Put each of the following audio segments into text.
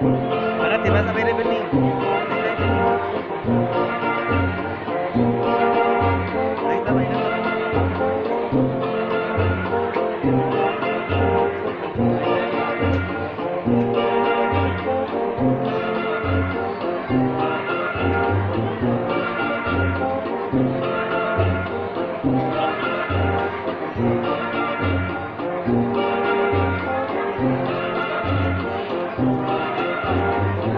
Ahora te vas a ver, Evelyn. Ahí está bailando.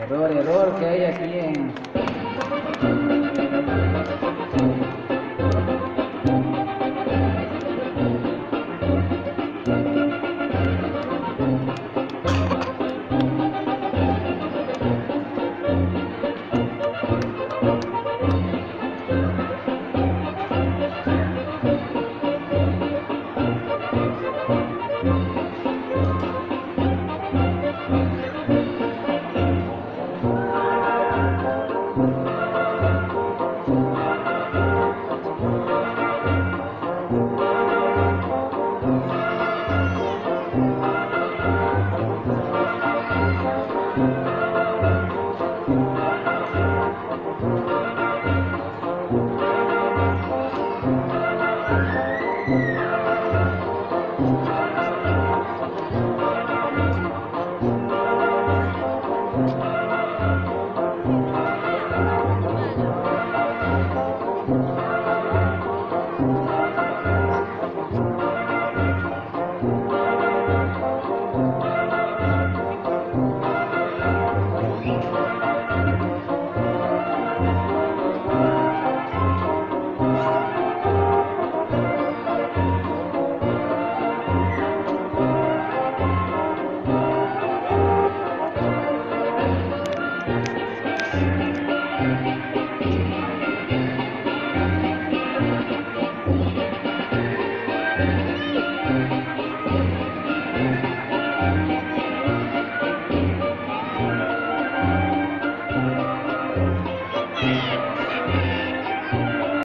Error, error que hay aquí en...